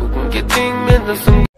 Bugünkü dinle nasıl